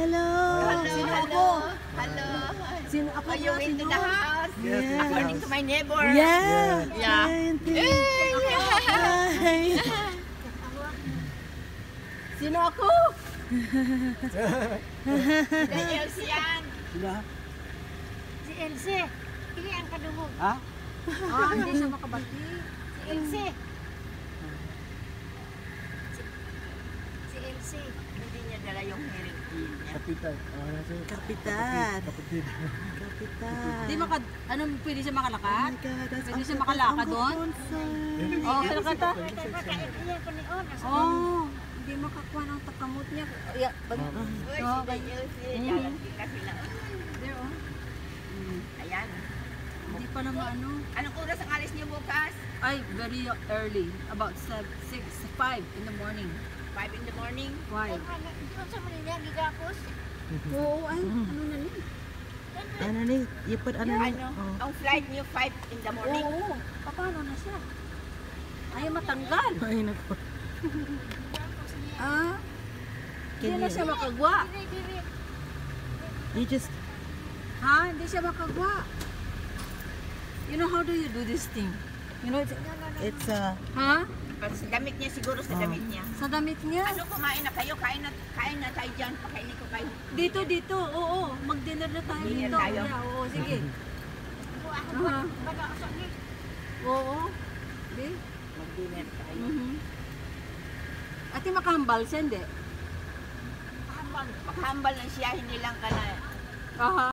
Hello! Hello! Sino? Hello! Sino ako? Are you in the house? Yes. yes. According to my neighbor. Yeah. Yeah. yeah. Hi. Sino ako? si Elsie yan. Sila? Si Elsie. Hindi ang kadungog. Ha? Ah, hindi siya makabati. Si Elsie. Hmm. Si Elsie. Hindi niya dala yung hearing Kapitan. Oh, nasa Kapitan. Kapatid. Kapitan. Di maka, ano, pwede siya Oh makalakad? my God, that's Pwede siya makalakad doon? Oo, oh, ni Ona. Oo. Hindi makakuha ng takamot niya. Yeah, pag, Uy, Oo, na. there, oh. Ayan. Hindi pa naman ano. Anong oras ang alis niyo bukas? Ay, very early. About 6, 5 in the morning. 5 in the morning. Why? Gigapos. Oo, ay, ano na ni? Ano ni? You put ano ni? Ano? Oh. Ang flight niyo 5 in the morning. Oo, paano na siya? Ayaw matanggal. Ay, naku. Ah, hindi na siya makagwa. You just, Ha? Hindi siya makagwa. You know how do you do this thing? You know, it's, it's uh, ha? Sa damit niya, siguro sa Oh. damit niya. Sa damit niya. Ano, kumain na kayo? Kain na, kain na tayo dyan. Pakainin ko kayo. Dito, dito. Oo, mag-dinner na tayo Dinner dito. tayo. Yeah, oo, sige. Ako Aha. baga ni. Oo. Di? Mag-dinner tayo. Mhm. Ate makahambal siya, hindi? Maghambal lang siya, hindi lang ka na Aha.